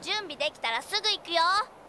準備できたらすぐ行くよ。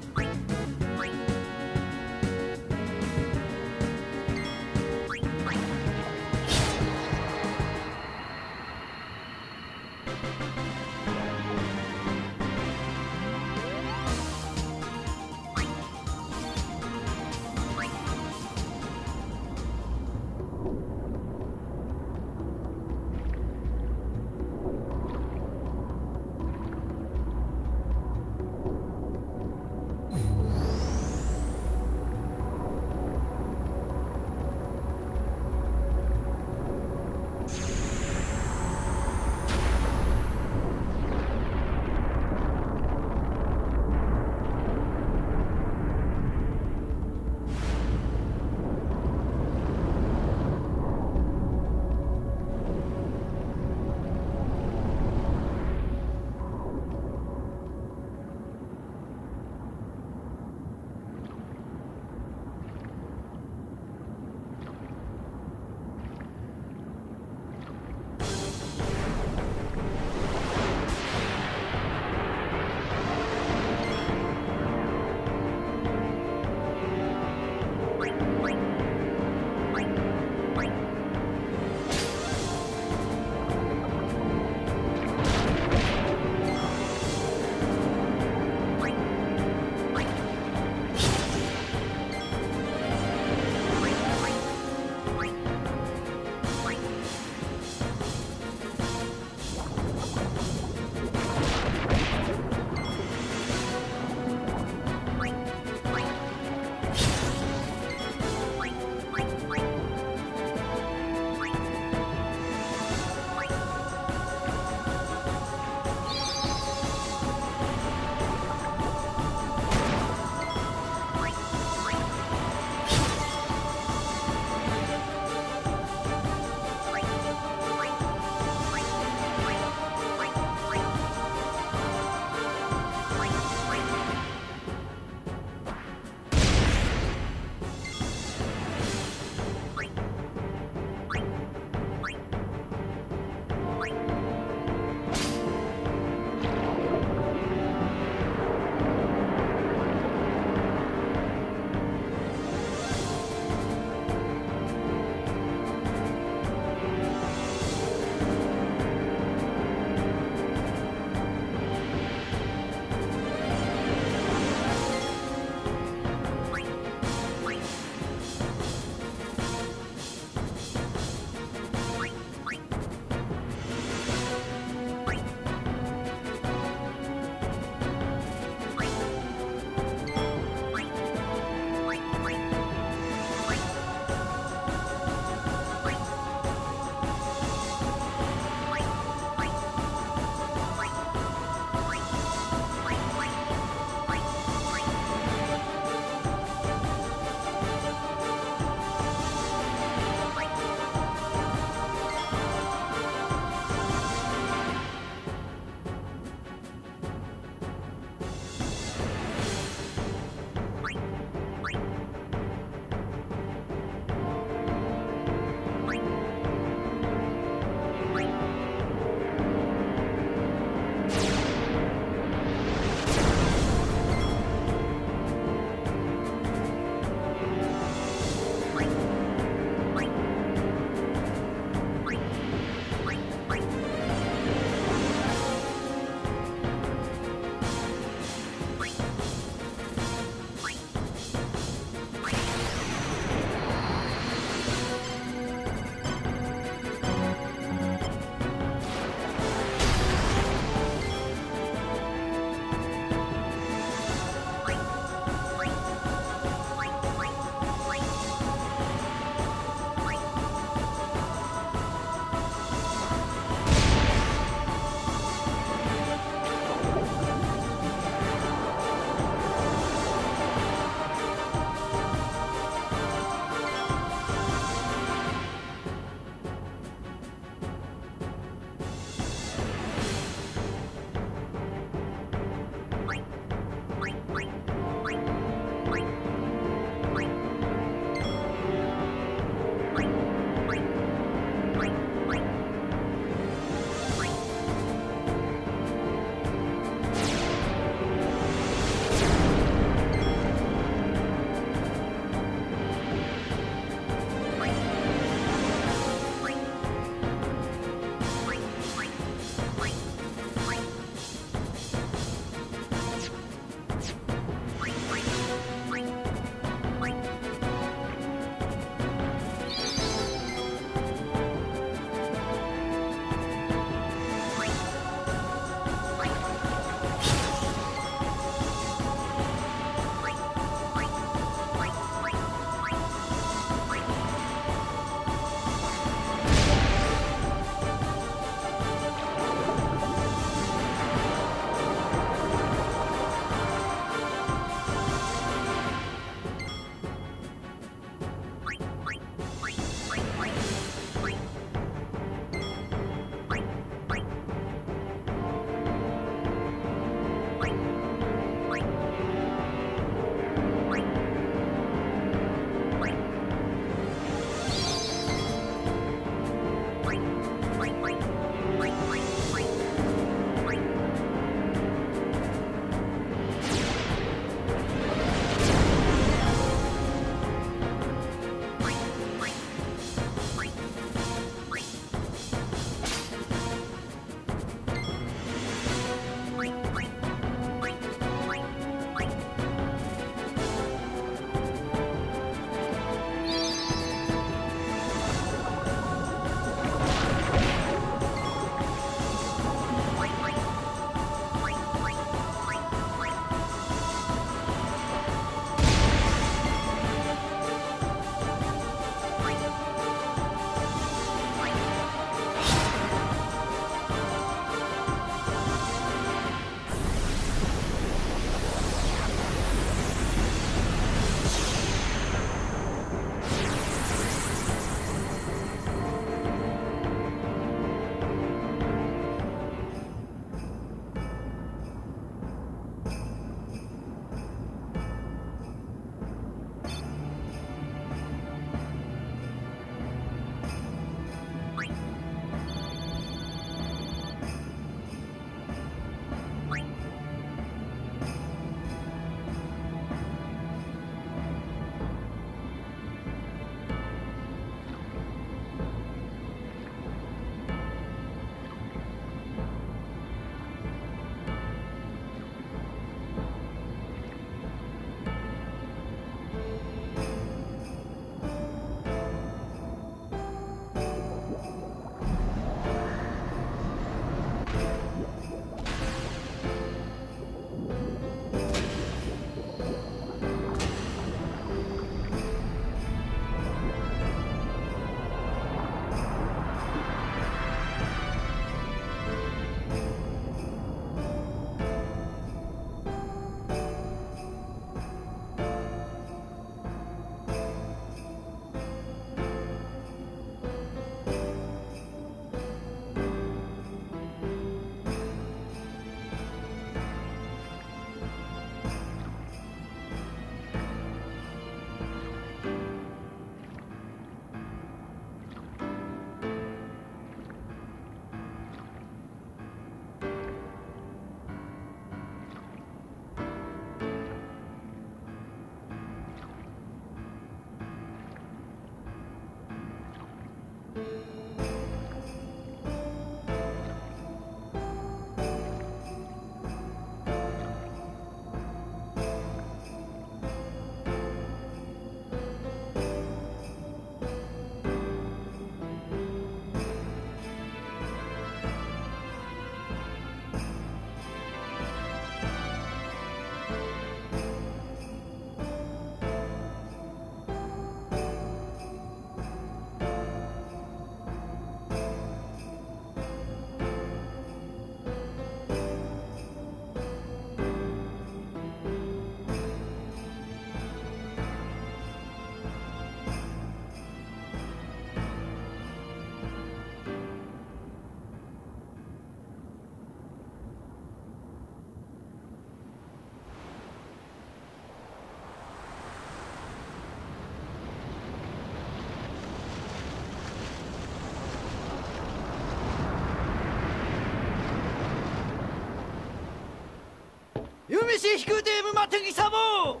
シヒクデームマテギサボ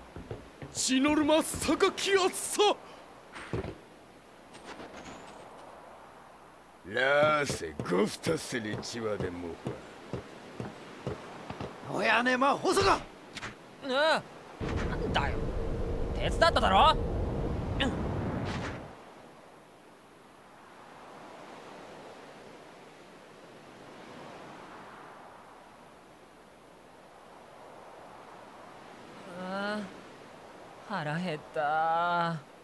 血のるま榊あっさラーセゴフタセリチワでもおやねまなんだよ。手伝っただろ？腹減った。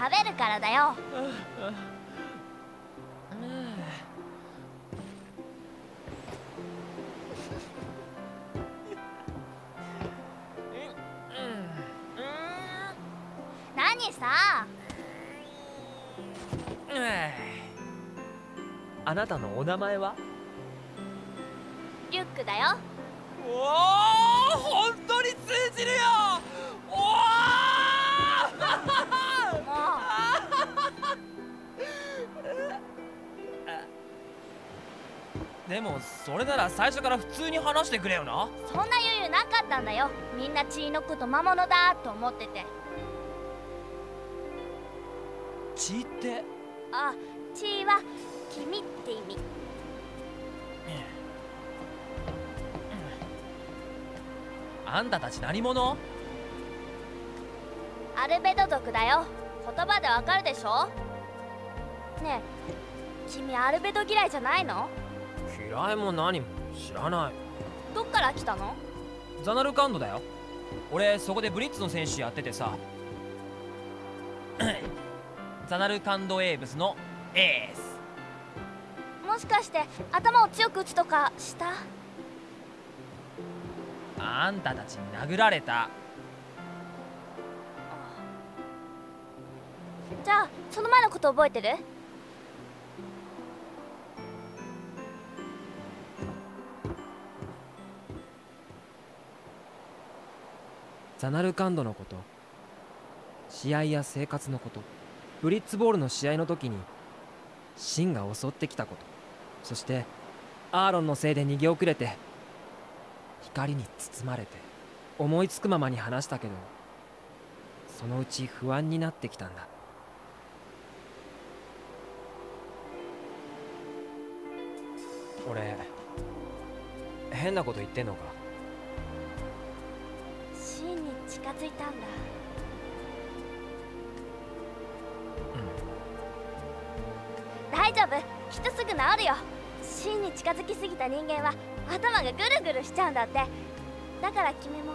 食べるからだよ。何さ？あなたのお名前は？リュックだよ。おお本当に通じるよでもそれなら最初から普通に話してくれよな。うそんな余裕なかったんだよ。みんな血のこと魔物だと思ってて。血って？あ血は君って意味。あんたたち何者？アルベド族だよ。言葉でわかるでしょ？ねえ君アルベド嫌いじゃないの？嫌いも何も知らない。どっから来たの？ザナルカンドだよ。俺そこでブリッツの選手やっててさ。ザナルカンドエーブスのエース。もしかして頭を強く打つとかした？あんたたちに殴られた。じゃあその前のこと覚えてる？ザナルカンドのこと。試合や生活のこと。ブリッツボールの試合の時にシンが襲ってきたこと。そしてアーロンのせいで逃げ遅れて光に包まれて思いつくままに話したけどそのうち不安になってきたんだ。俺変なこと言ってんのか？ーンに近づいたんだ。大丈夫。きっとすぐ治るよ。シーンに近づきすぎた人間は頭がぐるぐるしちゃうんだって。だから君も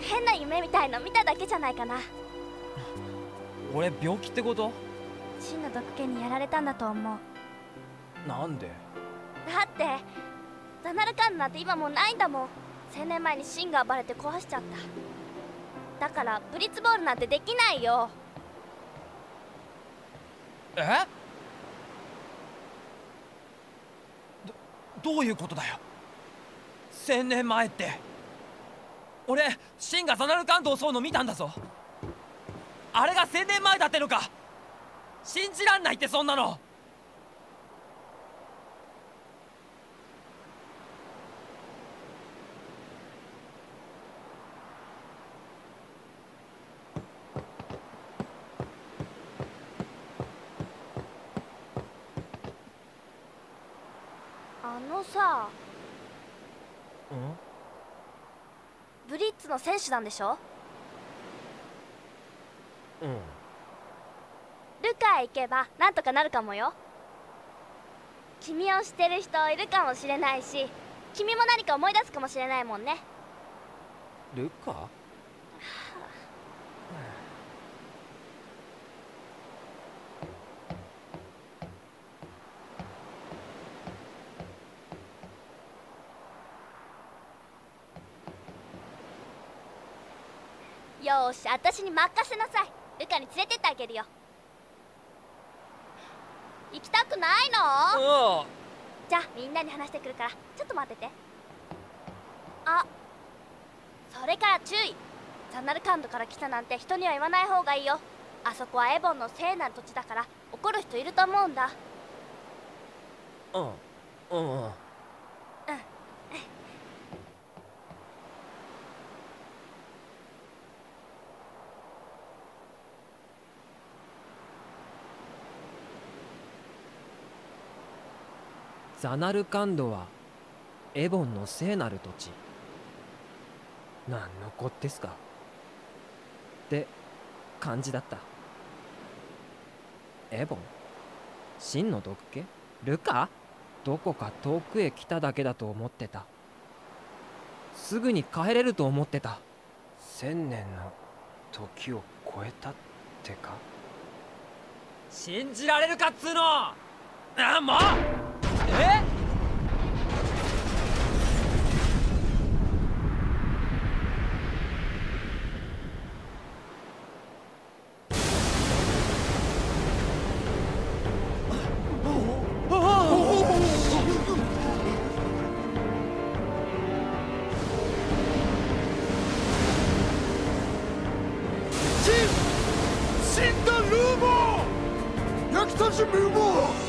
変な夢みたいの見ただけじゃないかな。俺病気ってこと？シンの毒気にやられたんだと思う。なんで？だってザナルカンドなんて今もうないんだもん。1000年前にシンが暴れて壊しちゃっただからブリッツボールなんてできないよ。え？どどういうことだよ？千年前って。俺シンがザナルカンドを襲うの見たんだぞ。あれが千年前だってのか。信じらんないってそんなの。あのさうん？ブリッツの選手なんでしょ？うん。ルカへ行けばなんとかなるかもよ。君を知ってる人いるかもしれないし君も何か思い出すかもしれないもんね。ルカ？よーし私に任せなさい。ルカに連れてってあげるよ。行きたくないの？おじゃあみんなに話してくるからちょっと待ってて。あそれから注意。ザナルカンドから来たなんて人には言わない方がいいよ。あそこはエボンの聖なる土地だから怒る人いると思うんだ。うんうんザナルカンドはエボンの聖なる土地。なんのこってすか。って感じだった。エボン？真の毒気？ルカ？どこか遠くへ来ただけだと思ってた。すぐに帰れると思ってた。千年の時を超えたってか？信じられるかっつうのあもう！死んだルーボー焼きたしルーボー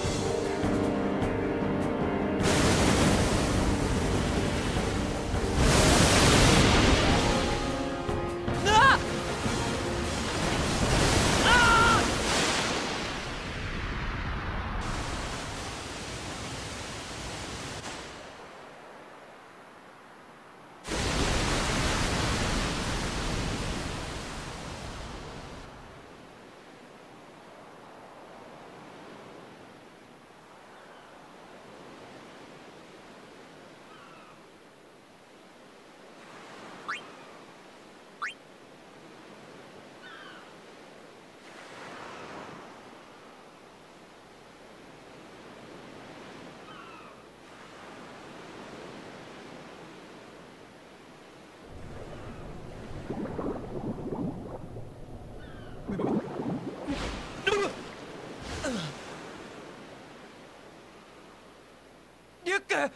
リュック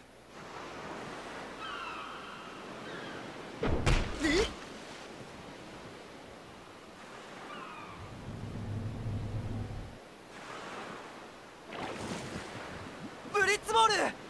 ブリッツボール。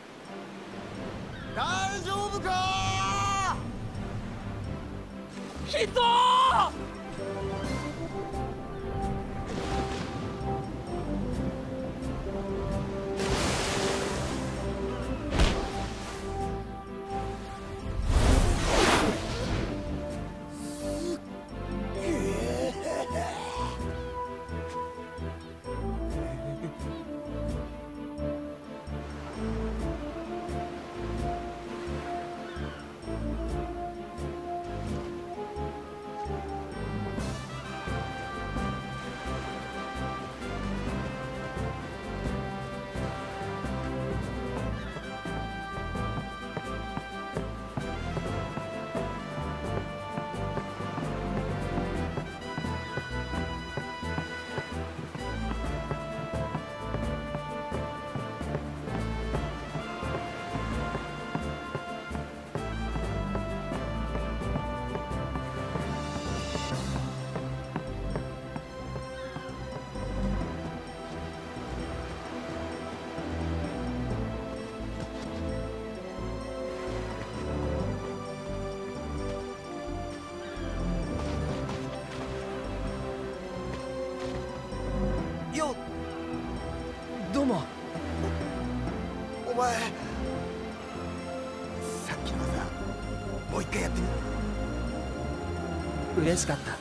嬉しかった。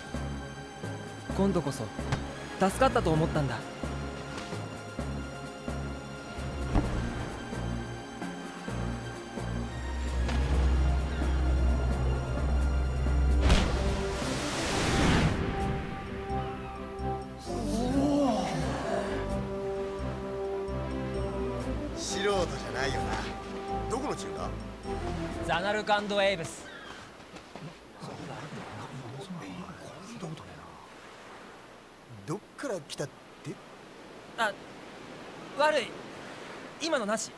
今度こそ助かったと思ったんだ。素人じゃないよな。どこのチームだ？ザナルカンド・エイブスから来たって？あ悪い。今のなし。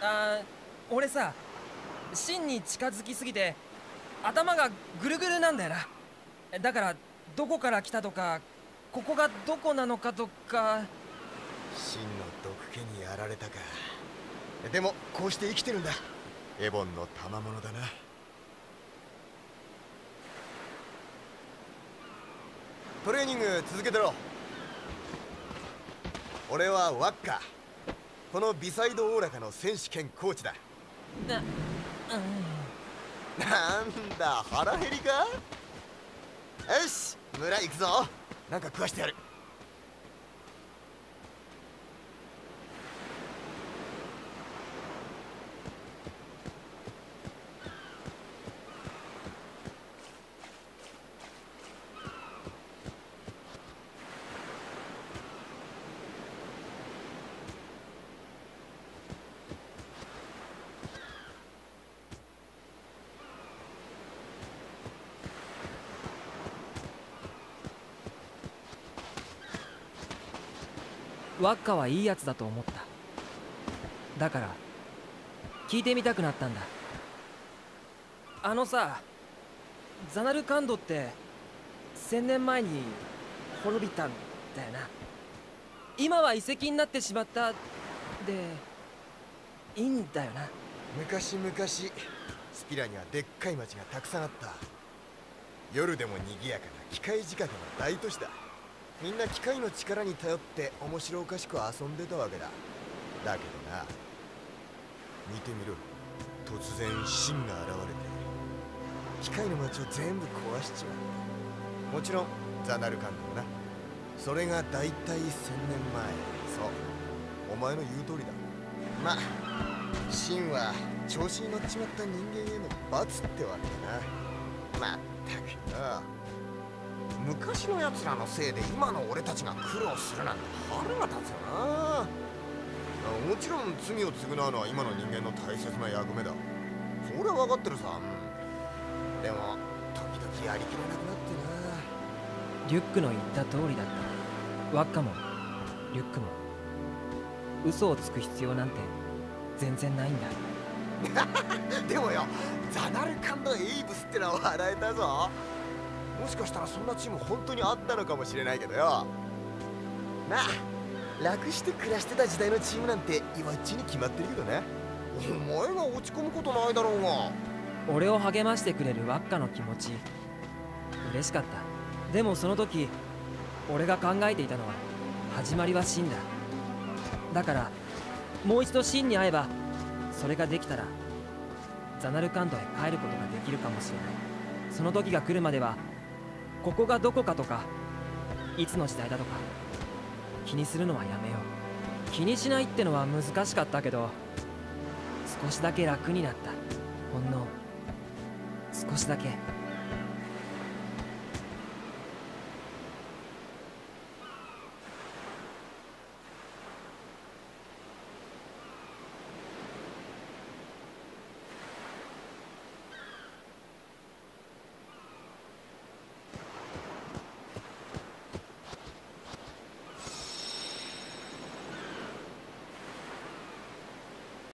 あー俺さ真に近づきすぎて頭がぐるぐるなんだよな。だからどこから来たとかここがどこなのかとか。真の毒気にやられたか。でもこうして生きてるんだ。エボンの賜物だなトレーニング続けてろ。俺はワッカこのビサイドオーラカの選手兼コーチだ。ななんだ腹減りか？よし村行くぞ。なんか食わしてやるワッカはいいやつだと思った。だから聞いてみたくなったんだ。あのさザナルカンドって1000年前に滅びたんだよな。今は遺跡になってしまった。でいいんだよな。昔々スピラにはでっかい町がたくさんあった。夜でも賑やかな機械仕掛けの大都市だ。みんな機械の力に頼って面白おかしく遊んでたわけだ。だけどな見てみろ。突然神が現れて機械の町を全部壊しちまうもちろんザナルカンドな。それが大体1000年前。そう。お前の言う通りだ。ま神は調子に乗っちまった人間への罰ってわけだな。まったくな昔の奴らのせいで今の俺たちが苦労するなんて腹が立つよなもちろん罪を償うのは今の人間の大切な役目だそれは分かってるさでも時々やりきれなくなってなリュックの言った通りだったワッカもリュックも嘘をつく必要なんて全然ないんだ。でもよザナルカンド・エイブスってのは笑えたぞ。もしかしたらそんなチーム本当にあったのかもしれないけどよ。なあ楽して暮らしてた時代のチームなんて今っちに決まってるけどね。お前が落ち込むことないだろうが。俺を励ましてくれるワッカの気持ち。嬉しかった。でもその時俺が考えていたのは始まりは真だ。だからもう一度真に会えばそれができたらザナルカンドへ帰ることができるかもしれない。その時が来るまではここがどこかとかいつの時代だとか気にするのはやめよう。気にしないってのは難しかったけど少しだけ楽になった。ほんの少しだけ。